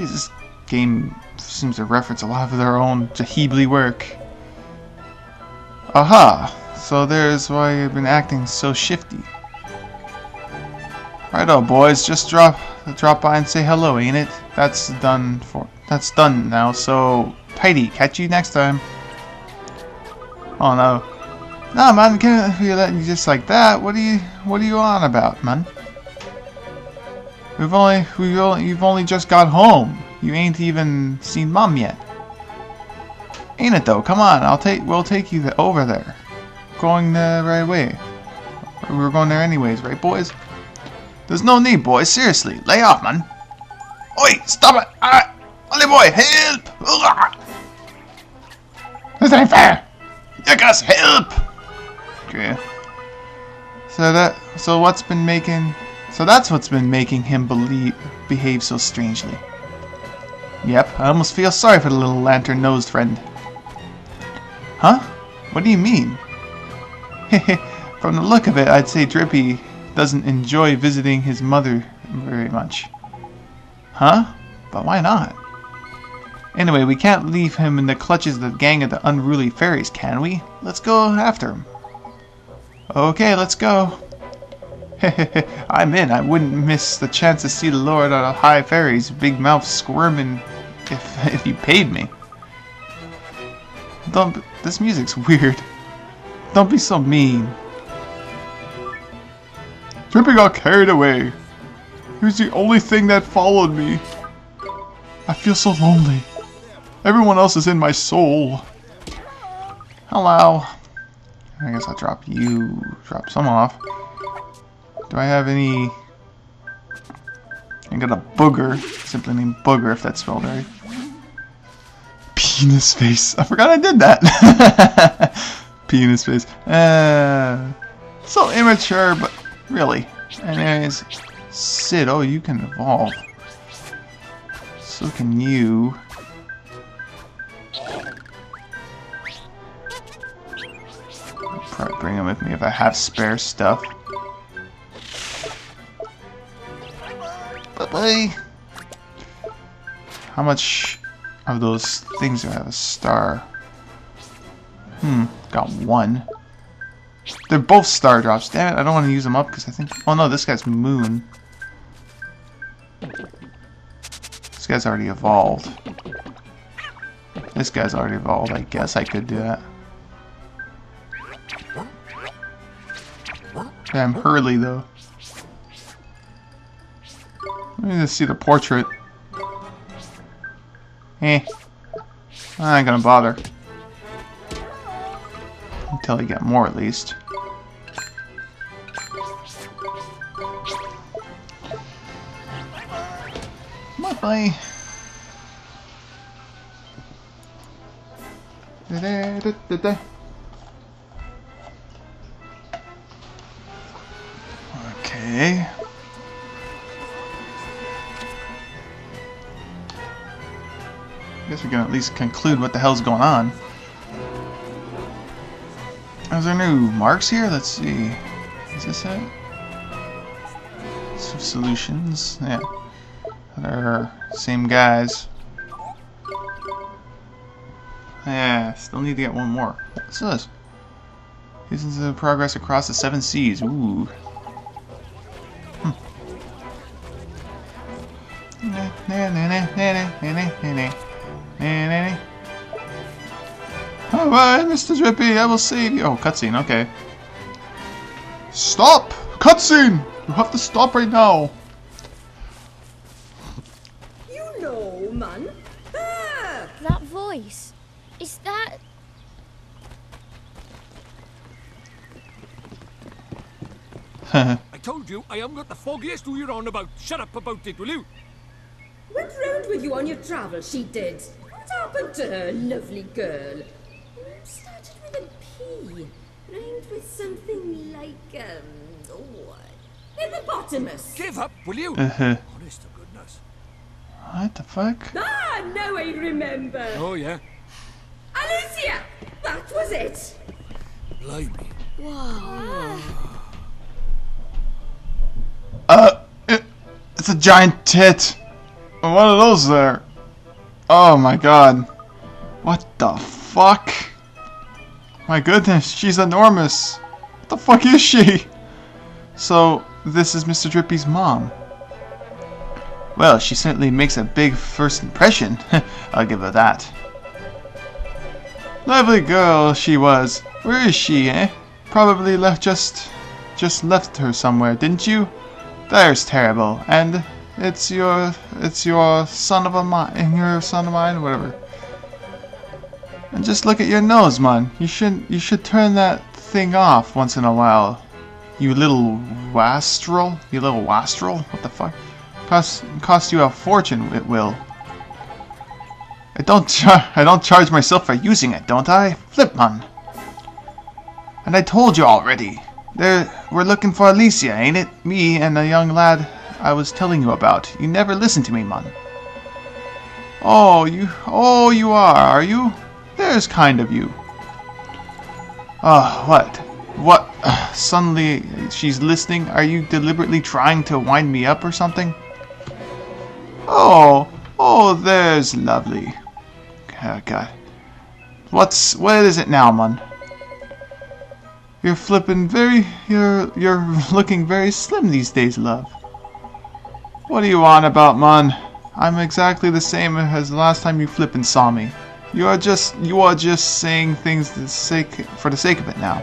Jesus, game seems to reference a lot of their own Ghibli work. Aha! So there's why I've been acting so shifty. Righto, boys, just drop drop by and say hello, ain't it? That's done for. That's done now. So, Piety, catch you next time. Oh no, no, man, can't be letting you just like that. What are you What are you on about, man? We've only we've only you've only just got home. You ain't even seen mom yet. Ain't it though? Come on, I'll take we'll take you over there. Going the right way. We were going there anyways, right, boys? There's no need, boys. Seriously, lay off, man. Oi, stop it! Ah, Ollie boy, help! Ugh. This ain't fair. You help! Okay. So that, so what's been making, so that's what's been making him believe, behave so strangely. Yep, I almost feel sorry for the little lantern-nosed friend. Huh? What do you mean? From the look of it, I'd say Drippy doesn't enjoy visiting his mother very much. Huh? But why not? Anyway, we can't leave him in the clutches of the gang of the unruly fairies, can we? Let's go after him. Okay, let's go. I'm in. I wouldn't miss the chance to see the Lord on a High Fairies' big mouth squirming if if you paid me. Don't. This music's weird. Don't be so mean. Drippy got carried away. He was the only thing that followed me. I feel so lonely. Everyone else is in my soul. Hello. I guess I'll drop you, drop some off. Do I have any... I got a booger, simply named Booger if that's spelled right. Penis face. I forgot I did that. Penis face. Uh, so immature, but really. Anyways, Sid, oh, you can evolve. So can you. Probably bring him with me if I have spare stuff. Boy, how much of those things do I have a star? Hmm, got one. They're both star drops. Damn it, I don't want to use them up because I think... Oh no, this guy's moon. This guy's already evolved. This guy's already evolved. I guess I could do that. Damn Hurley though. Let me just see the portrait. Eh. I ain't gonna bother. Until I get more at least. Bye -da. Okay. At least conclude what the hell's going on. Is there new marks here? Let's see. Is this it? Some solutions. Yeah. They're same guys. Yeah, still need to get one more. What's this? Seasons of progress across the seven seas. Ooh. Alright, Mr. Drippy, I will save you. Oh, cutscene, okay. Stop! Cutscene! You have to stop right now. You know, man. Ah! That voice. Is that. I told you I haven't got the foggiest who you're on about. Shut up about it, will you? Went round with you on your travels, she did. What happened to her, lovely girl? Started with a P. Rhymed with something like, um, oh, hippopotamus. Give up, will you? Uh-huh. Honest to goodness. what the fuck? Ah, now I remember. Oh, yeah. Alicia! That was it. Blimey. Uh, it, it's a giant tit. One of those there. Oh my god. What the fuck? My goodness, she's enormous. What the fuck is she? So, this is Mr. Drippy's mom. Well, she certainly makes a big first impression. I'll give her that. Lovely girl she was. Where is she, eh? Probably left just just left her somewhere, didn't you? There's terrible. And it's your it's your son of a mine your son of mine, whatever. And just look at your nose, man. You should you should turn that thing off once in a while. You little wastrel. You little wastrel. What the fuck? Cost cost you a fortune. It will. I don't I don't charge myself for using it, don't I? Flip, man. And I told you already. There, we're looking for Alicia, ain't it? Me and the young lad I was telling you about. You never listen to me, man. Oh, you, oh, you are, are you? There's kind of you. Oh, what? What? Uh, suddenly, she's listening? Are you deliberately trying to wind me up or something? Oh, oh, there's lovely. Oh, God. What's, what is it now, man? You're flipping very, you're, you're looking very slim these days, love. What are you on about, man? I'm exactly the same as the last time you flippin' saw me. You are just, you are just saying things the sake, for the sake of it now.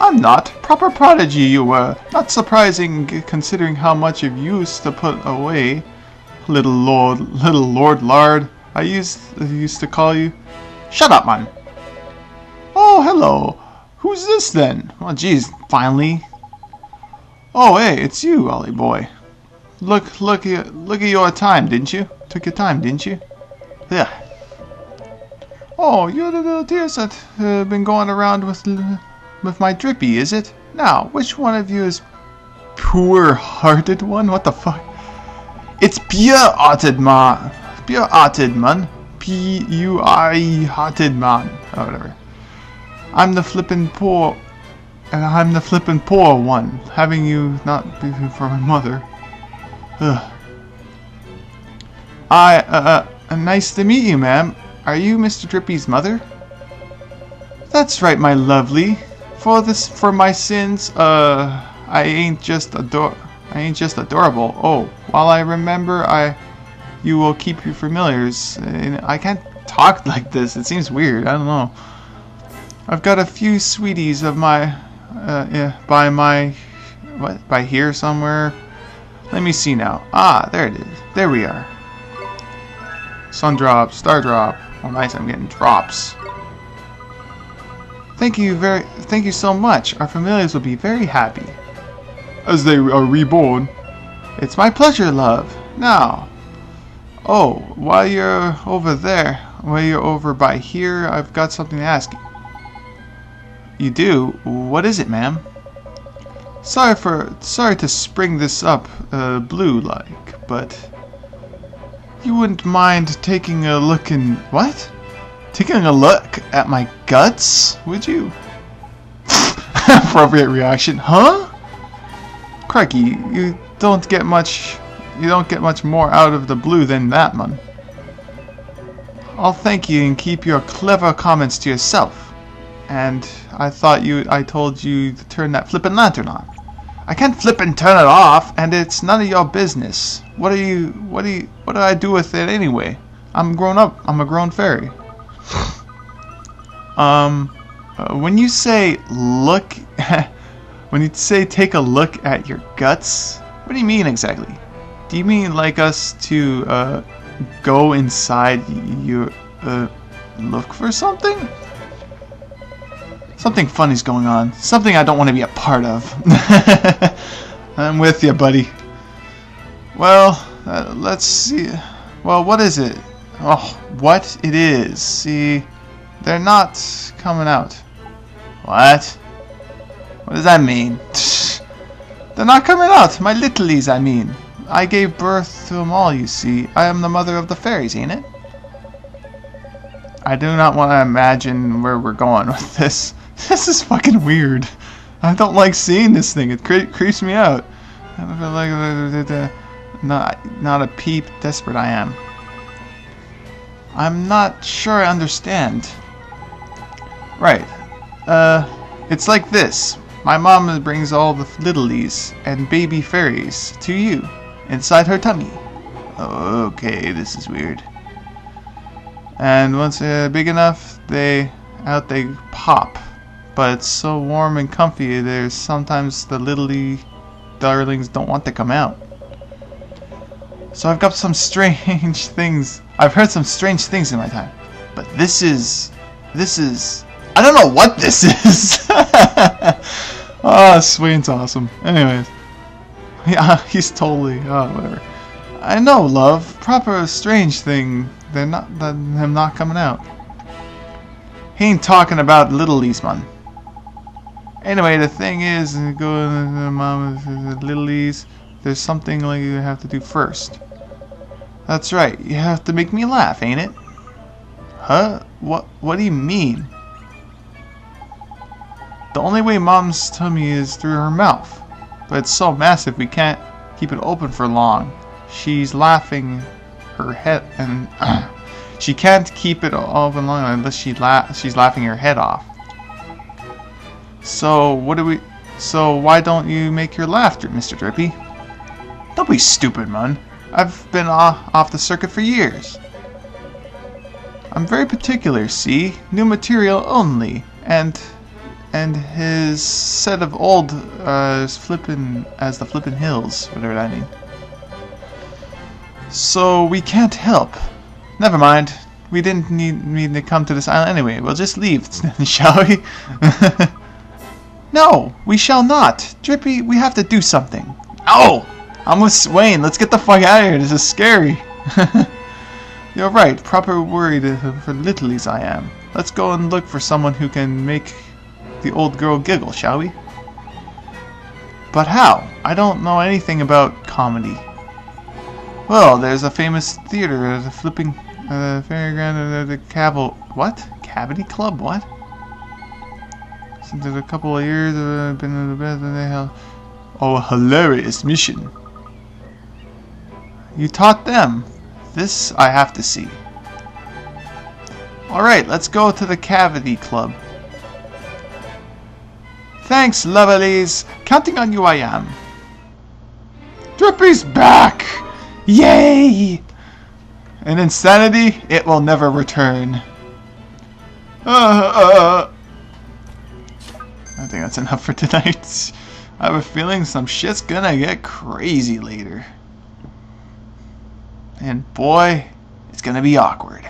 I'm not. Proper prodigy you were. Not surprising considering how much you've used to put away. Little Lord, little Lord Lard, I used, used to call you. Shut up, man. Oh, hello. Who's this then? Oh, geez, finally. Oh, hey, it's you, Ollie boy. Look, look, look at your time, didn't you? Took your time, didn't you? Yeah. Oh, you're the little dears that uh, been going around with with my drippy, is it? Now, which one of you is poor-hearted one? What the fuck? It's pure-hearted man. Pure-hearted man. P-U-I-hearted man. Oh, whatever. I'm the flippin' poor, and I'm the flippin' poor one, having you not be for my mother. Ugh. I, uh, uh, nice to meet you, ma'am. Are you Mr. Drippy's mother? That's right, my lovely. For this, for my sins, uh, I ain't just ador, I ain't just adorable. Oh, while I remember, I, you will keep your familiars. I can't talk like this. It seems weird. I don't know. I've got a few sweeties of my, uh, yeah, by my, what, by here somewhere. Let me see now. Ah, there it is. There we are. Sun drop, star drop. Oh, nice. I'm getting drops. Thank you very, thank you so much. Our familiars will be very happy. As they are reborn. It's my pleasure, love. Now. Oh, while you're over there, while you're over by here, I've got something to ask you. You do? What is it, ma'am? Sorry for sorry to spring this up uh, blue like, but you wouldn't mind taking a look in what? Taking a look at my guts, would you? Appropriate reaction, huh? Crikey, you don't get much you don't get much more out of the blue than that, man. I'll thank you and keep your clever comments to yourself and I thought you I told you to turn that flippin' lantern on. I can't flip and turn it off, and it's none of your business. What are you what do you what do I do with it anyway? I'm grown up. I'm a grown fairy. um uh, when you say look when you say take a look at your guts, what do you mean exactly? Do you mean like us to uh, go inside your uh, look for something? Something funny's going on. Something I don't want to be a part of. I'm with you, buddy. Well, uh, let's see. Well, what is it? Oh, what it is. See, they're not coming out. What? What does that mean? they're not coming out. My littlies, I mean. I gave birth to them all, you see. I am the mother of the fairies, ain't it? I do not want to imagine where we're going with this. This is fucking weird. I don't like seeing this thing. It cre creeps me out. not, not a peep desperate I am. I'm not sure I understand. Right. Uh, it's like this. My mom brings all the littlies and baby fairies to you inside her tummy. Okay, this is weird. And once they're big enough, they out they pop. But it's so warm and comfy. There's sometimes the littly darlings don't want to come out. So I've got some strange things. I've heard some strange things in my time. But this is this is I don't know what this is. oh, Swaine's awesome. Anyways. Yeah, he's totally oh whatever. I know, love. Proper strange thing. They're not him not coming out. He ain't talking about little Eastman. Anyway, the thing is, go to mom little East. There's something like you have to do first. That's right. You have to make me laugh, ain't it? Huh? What? What do you mean? The only way Mom's tummy is through her mouth, but it's so massive we can't keep it open for long. She's laughing her head and she can't keep it open long unless she la she's laughing her head off. So what do we? So why don't you make your laughter, Mr. Drippy? Don't be stupid, man. I've been off, the circuit for years. I'm very particular, see? New material only, and and his set of old uh, flippin' as the flippin' hills, whatever that means. So we can't help. Never mind. We didn't need me to come to this island anyway. We'll just leave, shall we? no, we shall not. Drippy, we have to do something. Oh! I'm with Swaine. Let's get the fuck out of here. This is scary. You're right. Proper worried for littlies I am. Let's go and look for someone who can make the old girl giggle, shall we? But how? I don't know anything about comedy. Well, there's a famous theater, the flipping, uh, fairground, uh, the Caval, what? Cavity Club, what? Since a couple of years, I've uh, been in the bed and they have, oh, hilarious mission. You taught them. This I have to see. Alright, let's go to the Cavity Club. Thanks, lovelies. Counting on you I am. Drippy's back! Yay! And insanity, it will never return. Uh, uh, I think that's enough for tonight. I have a feeling some shit's gonna get crazy later. And boy, it's gonna be awkward.